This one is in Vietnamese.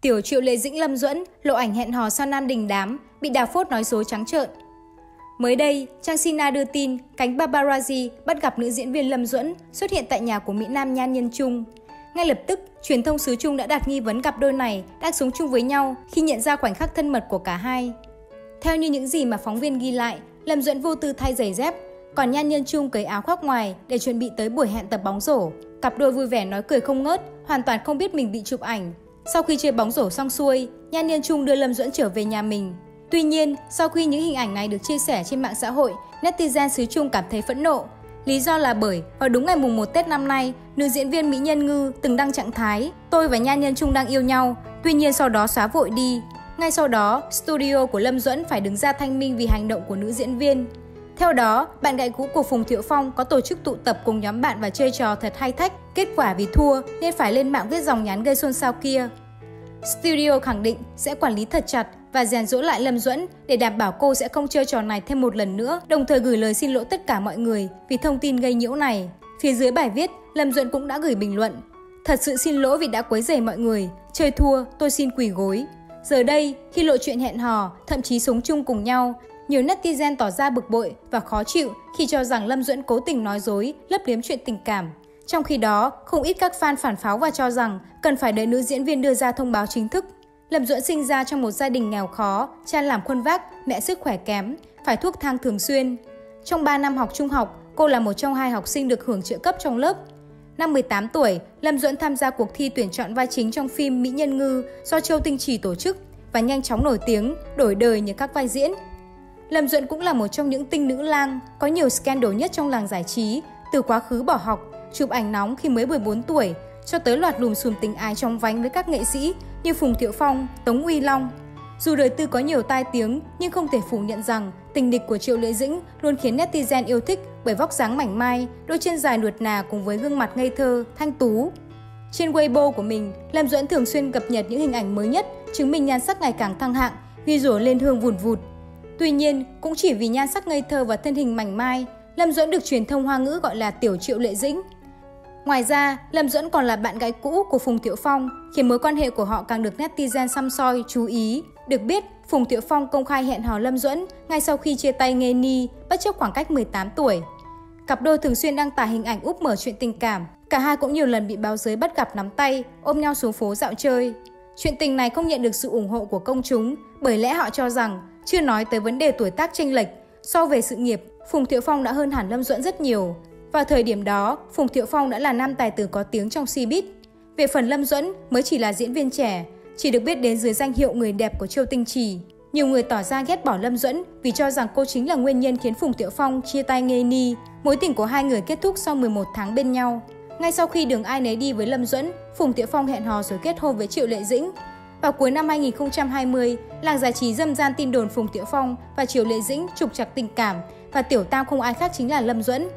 Tiểu Triệu Lệ Dĩnh Lâm Duẫn lộ ảnh hẹn hò sau nam đình đám, bị Đào Phốt nói dối trắng trợn. Mới đây, trang Sina đưa tin cánh paparazzi bắt gặp nữ diễn viên Lâm Duẫn xuất hiện tại nhà của Mỹ Nam Nhan Nhân Trung. Ngay lập tức, truyền thông xứ Trung đã đặt nghi vấn cặp đôi này đang sống chung với nhau khi nhận ra khoảnh khắc thân mật của cả hai. Theo như những gì mà phóng viên ghi lại, Lâm Duẫn vô tư thay giày dép, còn Nhan Nhân Trung cởi áo khoác ngoài để chuẩn bị tới buổi hẹn tập bóng rổ. Cặp đôi vui vẻ nói cười không ngớt, hoàn toàn không biết mình bị chụp ảnh. Sau khi chơi bóng rổ xong xuôi, Nhan Niên Trung đưa Lâm Duẫn trở về nhà mình. Tuy nhiên, sau khi những hình ảnh này được chia sẻ trên mạng xã hội, netizen xứ Trung cảm thấy phẫn nộ. Lý do là bởi vào đúng ngày mùng 1 Tết năm nay, nữ diễn viên Mỹ Nhân Ngư từng đăng trạng thái Tôi và Nhan Nhân Trung đang yêu nhau, tuy nhiên sau đó xóa vội đi. Ngay sau đó, studio của Lâm Duẫn phải đứng ra thanh minh vì hành động của nữ diễn viên. Theo đó, bạn gái cũ của Phùng Thiệu Phong có tổ chức tụ tập cùng nhóm bạn và chơi trò thật hay thách. Kết quả vì thua nên phải lên mạng viết dòng nhắn gây xôn xao kia. Studio khẳng định sẽ quản lý thật chặt và rèn dỗ lại Lâm Duẫn để đảm bảo cô sẽ không chơi trò này thêm một lần nữa, đồng thời gửi lời xin lỗi tất cả mọi người vì thông tin gây nhiễu này. Phía dưới bài viết, Lâm Duẫn cũng đã gửi bình luận. Thật sự xin lỗi vì đã quấy rầy mọi người, chơi thua, tôi xin quỳ gối. Giờ đây, khi lộ chuyện hẹn hò, thậm chí sống chung cùng nhau, nhiều netizen tỏ ra bực bội và khó chịu khi cho rằng Lâm Duẫn cố tình nói dối, lấp liếm chuyện tình cảm. Trong khi đó, không ít các fan phản pháo và cho rằng cần phải đợi nữ diễn viên đưa ra thông báo chính thức. Lâm Duẫn sinh ra trong một gia đình nghèo khó, cha làm khuôn vác, mẹ sức khỏe kém, phải thuốc thang thường xuyên. Trong 3 năm học trung học, cô là một trong hai học sinh được hưởng trợ cấp trong lớp. Năm 18 tuổi, Lâm Duẫn tham gia cuộc thi tuyển chọn vai chính trong phim Mỹ Nhân Ngư do Châu Tinh Trì tổ chức và nhanh chóng nổi tiếng, đổi đời như các vai diễn. Lâm Duận cũng là một trong những tinh nữ lang có nhiều scandal nhất trong làng giải trí, từ quá khứ bỏ học, chụp ảnh nóng khi mới 14 tuổi, cho tới loạt lùm xùm tình ái trong vánh với các nghệ sĩ như Phùng Thiệu Phong, Tống Uy Long. Dù đời tư có nhiều tai tiếng, nhưng không thể phủ nhận rằng tình địch của Triệu Lệ Dĩnh luôn khiến netizen yêu thích bởi vóc dáng mảnh mai, đôi chân dài nuột nà cùng với gương mặt ngây thơ, thanh tú. Trên Weibo của mình, Lâm Duẫn thường xuyên cập nhật những hình ảnh mới nhất, chứng minh nhan sắc ngày càng thăng hạng, ghi rủa lên hương vùn vụt. Tuy nhiên, cũng chỉ vì nhan sắc ngây thơ và thân hình mảnh mai, Lâm Duẫn được truyền thông hoa ngữ gọi là tiểu Triệu Lệ Dĩnh. Ngoài ra, Lâm Duẫn còn là bạn gái cũ của Phùng tiểu Phong, khiến mối quan hệ của họ càng được netizen xăm soi, chú ý. Được biết, Phùng tiểu Phong công khai hẹn hò Lâm Duẫn ngay sau khi chia tay nghề ni, bất chấp khoảng cách 18 tuổi. Cặp đôi thường xuyên đăng tải hình ảnh úp mở chuyện tình cảm. Cả hai cũng nhiều lần bị báo giới bắt gặp nắm tay, ôm nhau xuống phố dạo chơi. Chuyện tình này không nhận được sự ủng hộ của công chúng, bởi lẽ họ cho rằng, chưa nói tới vấn đề tuổi tác chênh lệch, so về sự nghiệp, Phùng Thiệu Phong đã hơn hẳn Lâm Duẫn rất nhiều. Vào thời điểm đó, Phùng Thiệu Phong đã là nam tài tử có tiếng trong showbiz. Về phần Lâm Duẫn mới chỉ là diễn viên trẻ, chỉ được biết đến dưới danh hiệu người đẹp của Châu Tinh Trì. Nhiều người tỏ ra ghét bỏ Lâm Duẫn vì cho rằng cô chính là nguyên nhân khiến Phùng Thiệu Phong chia tay Nghê ni. Mối tình của hai người kết thúc sau 11 tháng bên nhau. Ngay sau khi đường ai nấy đi với Lâm Duẫn, Phùng Tiệu Phong hẹn hò rồi kết hôn với Triệu Lệ Dĩnh. Vào cuối năm 2020, làng giải trí dâm gian tin đồn Phùng Tiệu Phong và Triệu Lệ Dĩnh trục trặc tình cảm và tiểu tam không ai khác chính là Lâm Duẫn.